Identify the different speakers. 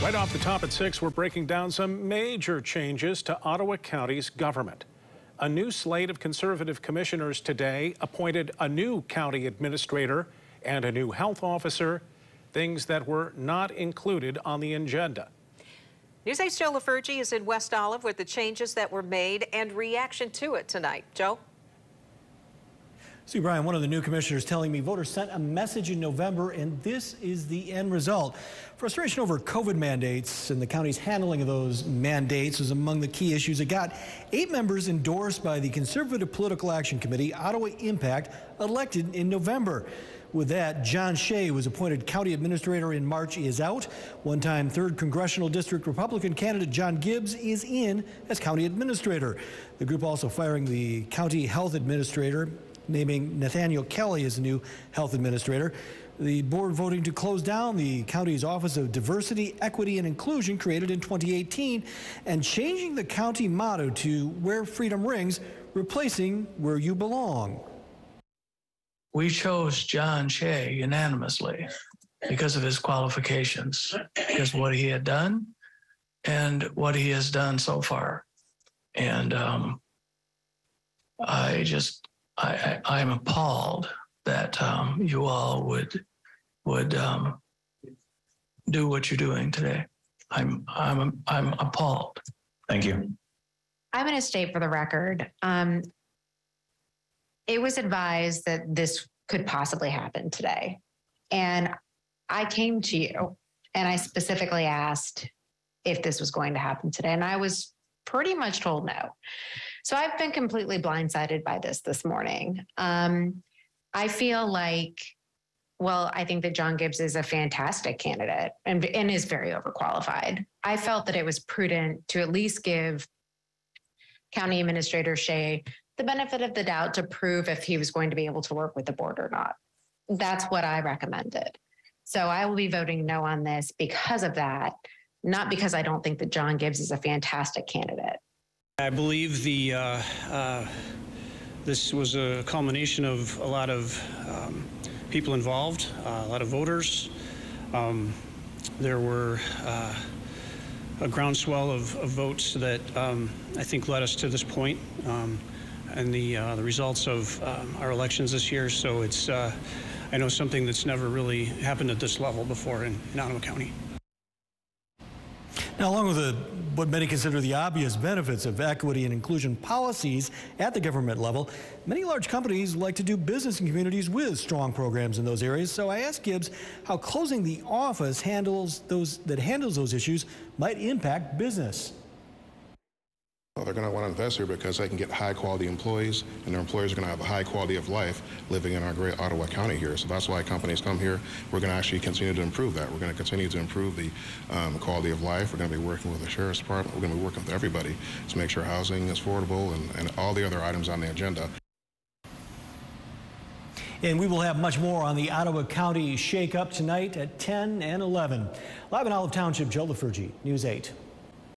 Speaker 1: Right off the top at 6, we're breaking down some major changes to Ottawa County's government. A new slate of Conservative commissioners today appointed a new county administrator and a new health officer, things that were not included on the agenda.
Speaker 2: News 8's Joe LaFurgey is in West Olive with the changes that were made and reaction to it tonight. Joe?
Speaker 3: See, Brian, one of the new commissioners telling me voters sent a message in November, and this is the end result. Frustration over COVID mandates and the county's handling of those mandates was among the key issues. It got eight members endorsed by the Conservative Political Action Committee, Ottawa Impact, elected in November. With that, John Shay was appointed county administrator in March is out. One time 3rd Congressional District Republican candidate John Gibbs is in as county administrator. The group also firing the county health administrator naming Nathaniel Kelly as the new health administrator. The board voting to close down the county's Office of Diversity, Equity, and Inclusion created in 2018 and changing the county motto to Where Freedom Rings, replacing Where You Belong.
Speaker 4: We chose John Shay unanimously because of his qualifications, because what he had done and what he has done so far. And um, I just I, I am appalled that um, you all would would um, do what you're doing today. I'm I'm I'm appalled.
Speaker 5: Thank you.
Speaker 6: I'm going to state for the record. Um, it was advised that this could possibly happen today, and I came to you and I specifically asked if this was going to happen today, and I was pretty much told no. So I've been completely blindsided by this this morning. Um, I feel like, well, I think that John Gibbs is a fantastic candidate and, and is very overqualified. I felt that it was prudent to at least give County Administrator Shay the benefit of the doubt to prove if he was going to be able to work with the board or not. That's what I recommended. So I will be voting no on this because of that, not because I don't think that John Gibbs is a fantastic candidate.
Speaker 7: I believe the uh, uh, this was a culmination of a lot of um, people involved, uh, a lot of voters. Um, there were uh, a groundswell of, of votes that um, I think led us to this point um, and the uh, the results of um, our elections this year. So it's uh, I know something that's never really happened at this level before in, in Ottawa County.
Speaker 3: Now, along with the, what many consider the obvious benefits of equity and inclusion policies at the government level, many large companies like to do business in communities with strong programs in those areas. So I asked Gibbs how closing the office handles those that handles those issues might impact business.
Speaker 8: Well, they're going to want to invest here because they can get high quality employees, and their employers are going to have a high quality of life living in our great Ottawa County here. So that's why companies come here. We're going to actually continue to improve that. We're going to continue to improve the um, quality of life. We're going to be working with the Sheriff's Department. We're going to be working with everybody to make sure housing is affordable and, and all the other items on the agenda.
Speaker 3: And we will have much more on the Ottawa County shakeup tonight at 10 and 11. Live in Olive Township, Joe LaFurgey, News 8.